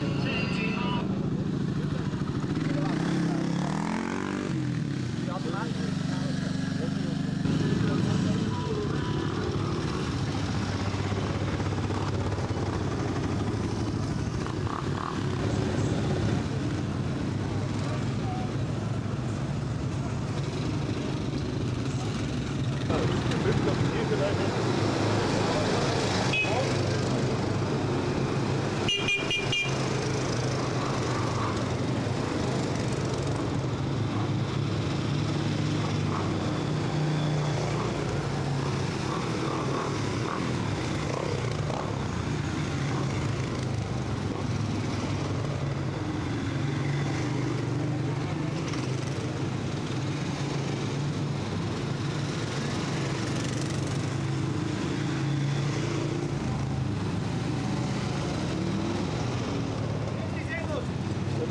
Two.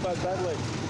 by Bedley.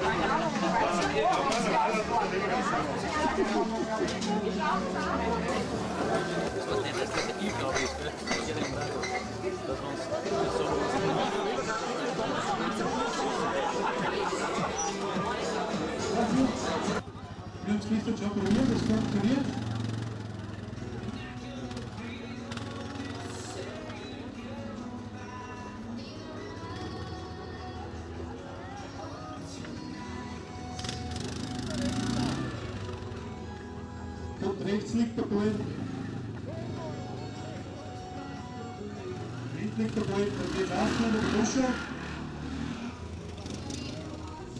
Bradley. Jens Christian Schokolier, das funktioniert. Liegt der Ball. Links liegt der Ball, da geht nach in der Dusche.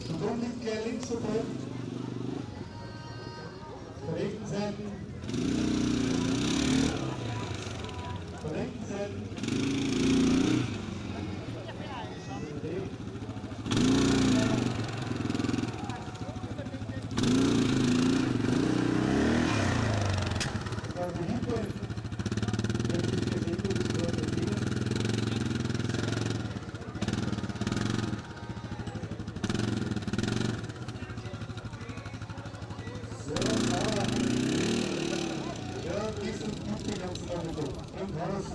Und dann liegt gleich links der Ball. Auf der rechten Seite. Auf rechten Seite. です。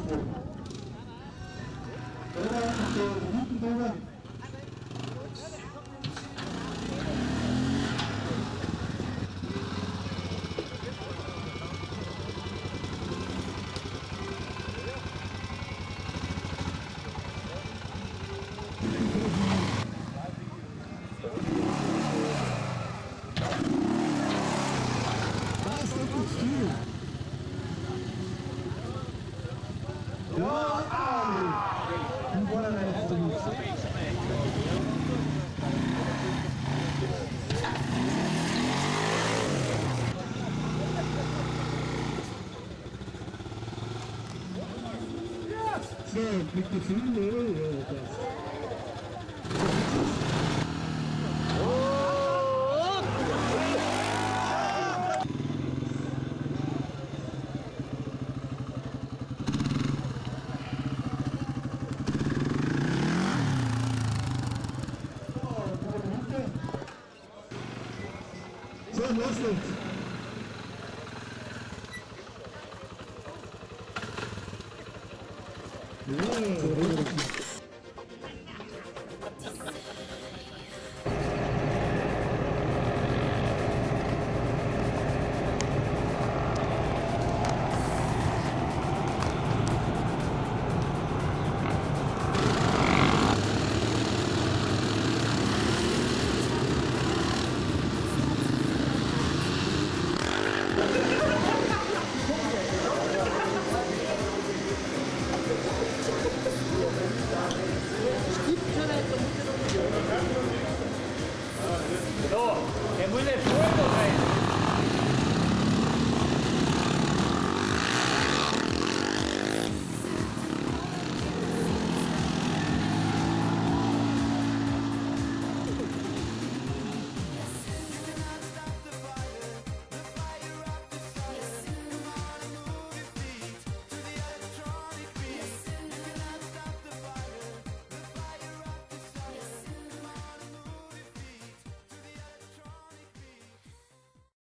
와! buona referenza. Sì, perché finire io Nasıl? Hmm.